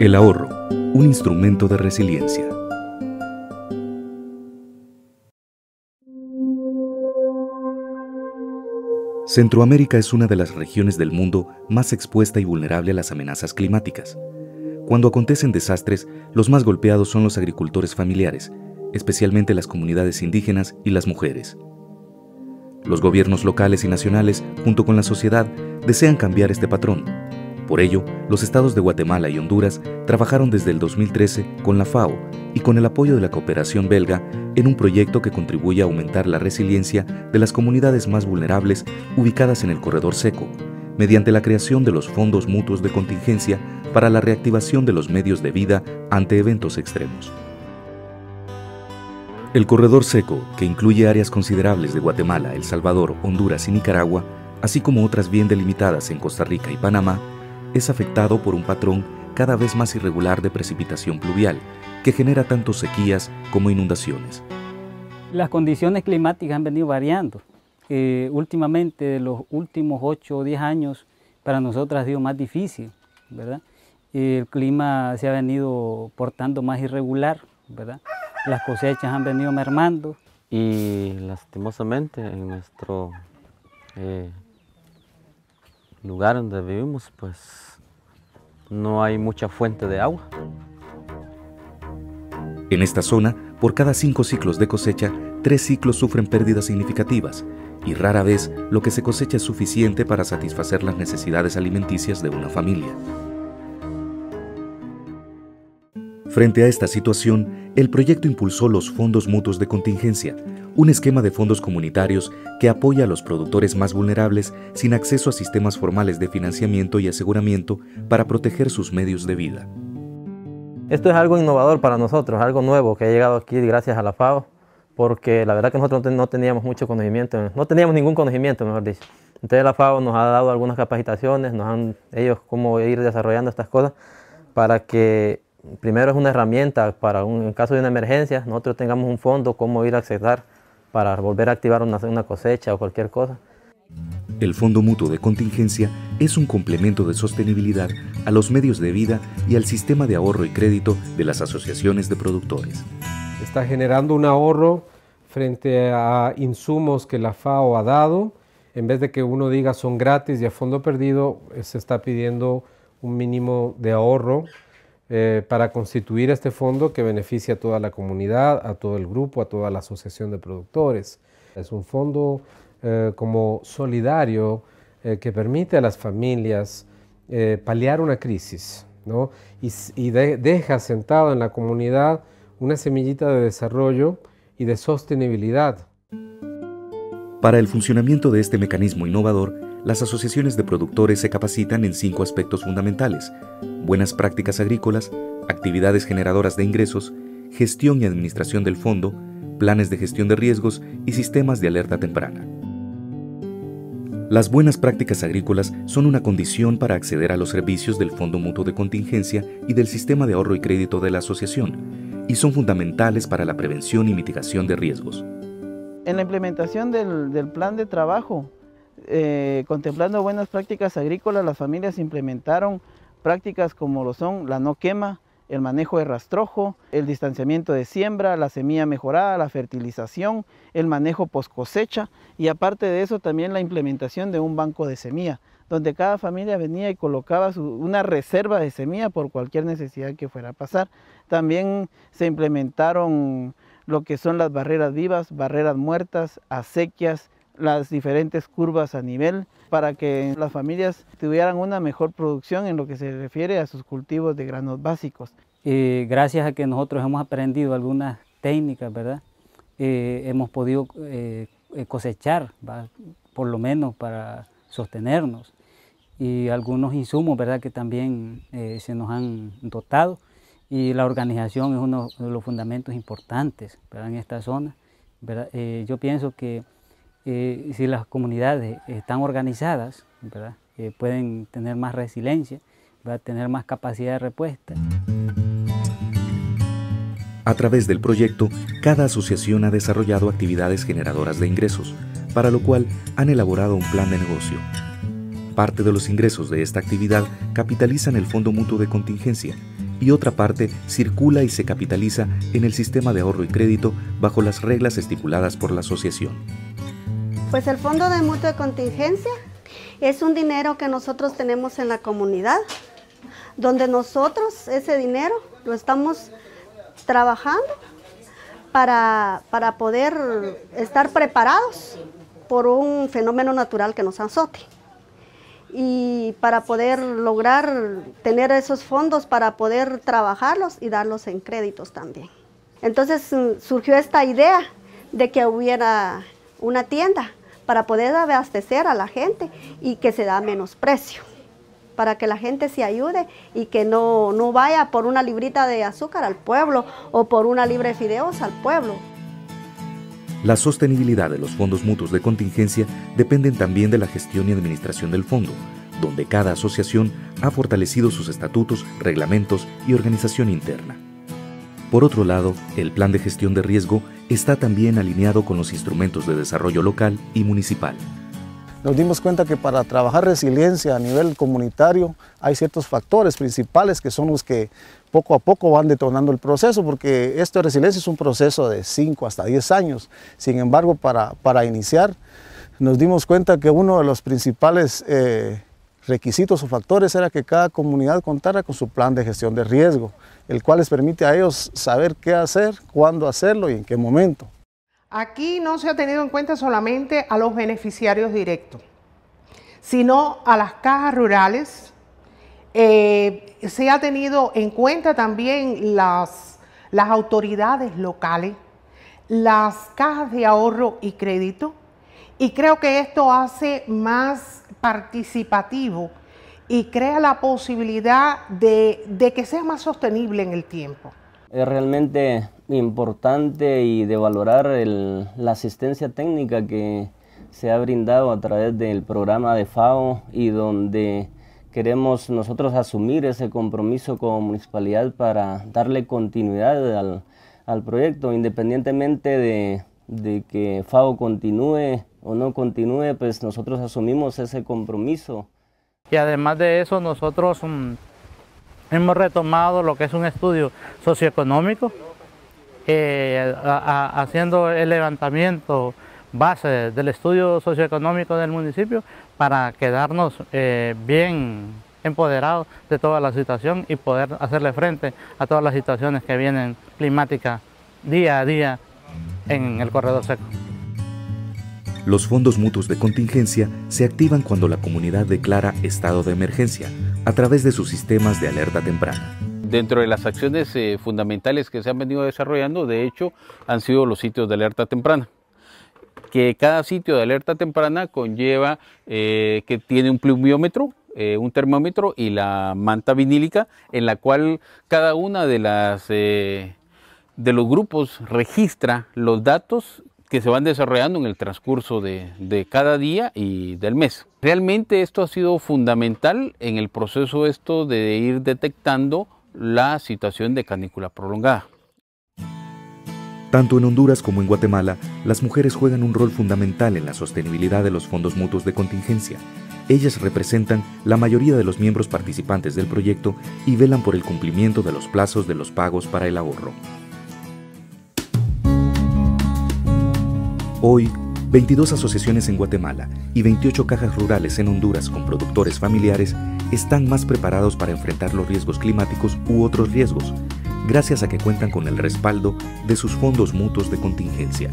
El ahorro, un instrumento de resiliencia. Centroamérica es una de las regiones del mundo más expuesta y vulnerable a las amenazas climáticas. Cuando acontecen desastres, los más golpeados son los agricultores familiares, especialmente las comunidades indígenas y las mujeres. Los gobiernos locales y nacionales, junto con la sociedad, desean cambiar este patrón por ello, los estados de Guatemala y Honduras trabajaron desde el 2013 con la FAO y con el apoyo de la cooperación belga en un proyecto que contribuye a aumentar la resiliencia de las comunidades más vulnerables ubicadas en el corredor seco, mediante la creación de los fondos mutuos de contingencia para la reactivación de los medios de vida ante eventos extremos. El corredor seco, que incluye áreas considerables de Guatemala, El Salvador, Honduras y Nicaragua, así como otras bien delimitadas en Costa Rica y Panamá, es afectado por un patrón cada vez más irregular de precipitación pluvial, que genera tanto sequías como inundaciones. Las condiciones climáticas han venido variando. Eh, últimamente, los últimos 8 o 10 años, para nosotros ha sido más difícil, ¿verdad? El clima se ha venido portando más irregular, ¿verdad? Las cosechas han venido mermando. Y lastimosamente en nuestro eh, lugar donde vivimos, pues no hay mucha fuente de agua. En esta zona, por cada cinco ciclos de cosecha, tres ciclos sufren pérdidas significativas y rara vez lo que se cosecha es suficiente para satisfacer las necesidades alimenticias de una familia. Frente a esta situación, el proyecto impulsó los fondos mutuos de contingencia, un esquema de fondos comunitarios que apoya a los productores más vulnerables sin acceso a sistemas formales de financiamiento y aseguramiento para proteger sus medios de vida. Esto es algo innovador para nosotros, algo nuevo que ha llegado aquí gracias a la FAO, porque la verdad que nosotros no teníamos mucho conocimiento, no teníamos ningún conocimiento, mejor dicho. Entonces la FAO nos ha dado algunas capacitaciones, nos han ellos cómo ir desarrollando estas cosas para que primero es una herramienta para un, en caso de una emergencia, nosotros tengamos un fondo, cómo ir a acceder para volver a activar una, una cosecha o cualquier cosa. El Fondo Mutuo de Contingencia es un complemento de sostenibilidad a los medios de vida y al sistema de ahorro y crédito de las asociaciones de productores. Está generando un ahorro frente a insumos que la FAO ha dado. En vez de que uno diga son gratis y a fondo perdido, se está pidiendo un mínimo de ahorro eh, para constituir este fondo que beneficia a toda la comunidad, a todo el grupo, a toda la asociación de productores. Es un fondo eh, como solidario eh, que permite a las familias paliar una crisis ¿no? y, deja sentado en la comunidad una semillita de desarrollo y de sostenibilidad. Para el funcionamiento de este mecanismo innovador, las asociaciones de productores se capacitan en cinco aspectos fundamentales, buenas prácticas agrícolas, actividades generadoras de ingresos, gestión y administración del fondo, planes de gestión de riesgos y sistemas de alerta temprana. Las buenas prácticas agrícolas son una condición para acceder a los servicios del Fondo Mutuo de Contingencia y del Sistema de Ahorro y Crédito de la Asociación, y son fundamentales para la prevención y mitigación de riesgos. En la implementación del, plan de trabajo eh, contemplando buenas prácticas agrícolas, las familias implementaron prácticas como lo son la no quema, el manejo de rastrojo, el distanciamiento de siembra, la semilla mejorada, la fertilización, el manejo post cosecha y aparte de eso también la implementación de un banco de semilla, donde cada familia venía y colocaba una reserva de semilla por cualquier necesidad que fuera a pasar. También se implementaron lo que son las barreras vivas, barreras muertas, acequias, las diferentes curvas a nivel para que las familias tuvieran una mejor producción en lo que se refiere a sus cultivos de granos básicos. gracias a que nosotros hemos aprendido algunas técnicas, ¿verdad? Eh, hemos podido eh, cosechar, por lo menos para sostenernos, y algunos insumos, ¿verdad? Que también eh, se nos han dotado, y la organización es uno de los fundamentos importantes, ¿verdad? En esta zona, ¿verdad? yo pienso que eh, si las comunidades están organizadas, eh, pueden tener más resiliencia, va a tener más capacidad de respuesta. A través del proyecto, cada asociación ha desarrollado actividades generadoras de ingresos, para lo cual han elaborado un plan de negocio. Parte de los ingresos de esta actividad capitalizan el Fondo Mutuo de Contingencia y otra parte circula y se capitaliza en el sistema de ahorro y crédito bajo las reglas estipuladas por la asociación. Pues el Fondo de Mutuo de Contingencia es un dinero que nosotros tenemos en la comunidad, donde nosotros ese dinero lo estamos trabajando para, para poder estar preparados por un fenómeno natural que nos azote y para poder lograr tener esos fondos para poder trabajarlos y darlos en créditos también. Entonces mm, surgió esta idea de que hubiera una tienda para poder abastecer a la gente y que se da menos precio, para que la gente se ayude y que no, no vaya por una librita de azúcar al pueblo o por una libre de fideos al pueblo. La sostenibilidad de los fondos mutuos de contingencia dependen también de la gestión y administración del fondo, donde cada asociación ha fortalecido sus estatutos, reglamentos y organización interna. Por otro lado, el plan de gestión de riesgo está también alineado con los instrumentos de desarrollo local y municipal. Nos dimos cuenta que para trabajar resiliencia a nivel comunitario hay ciertos factores principales que son los que poco a poco van detonando el proceso, porque esto de resiliencia es un proceso de 5 hasta 10 años. Sin embargo, para, para iniciar, nos dimos cuenta que uno de los principales eh, requisitos o factores era que cada comunidad contara con su plan de gestión de riesgo, el cual les permite a ellos saber qué hacer, cuándo hacerlo y en qué momento. Aquí no se ha tenido en cuenta solamente a los beneficiarios directos, sino a las cajas rurales, eh, se ha tenido en cuenta también las, las autoridades locales, las cajas de ahorro y crédito, y creo que esto hace más participativo y crea la posibilidad de, que sea más sostenible en el tiempo. Es realmente importante y de valorar la asistencia técnica que se ha brindado a través del programa de FAO y donde queremos nosotros asumir ese compromiso como municipalidad para darle continuidad al proyecto, independientemente de, de, que FAO continúe o no continúe, pues nosotros asumimos ese compromiso. Y además de eso, nosotros um, hemos retomado lo que es un estudio socioeconómico, eh, haciendo el levantamiento base del estudio socioeconómico del municipio para quedarnos eh, bien empoderados de toda la situación y poder hacerle frente a todas las situaciones que vienen climáticas día a día en el corredor seco. Los fondos mutuos de contingencia se activan cuando la comunidad declara estado de emergencia a través de sus sistemas de alerta temprana. Dentro de las acciones eh, fundamentales que se han venido desarrollando, de hecho, han sido los sitios de alerta temprana que cada sitio de alerta temprana conlleva eh, que tiene un pluviómetro, eh, un termómetro y la manta vinílica en la cual cada una de las de los grupos registra los datos que se van desarrollando en el transcurso de, cada día y del mes. Realmente esto ha sido fundamental en el proceso esto de ir detectando la situación de canícula prolongada. Tanto en Honduras como en Guatemala, las mujeres juegan un rol fundamental en la sostenibilidad de los fondos mutuos de contingencia. Ellas representan la mayoría de los miembros participantes del proyecto y velan por el cumplimiento de los plazos de los pagos para el ahorro. Hoy, 22 asociaciones en Guatemala y 28 cajas rurales en Honduras con productores familiares están más preparados para enfrentar los riesgos climáticos u otros riesgos, gracias a que cuentan con el respaldo de sus fondos mutuos de contingencia.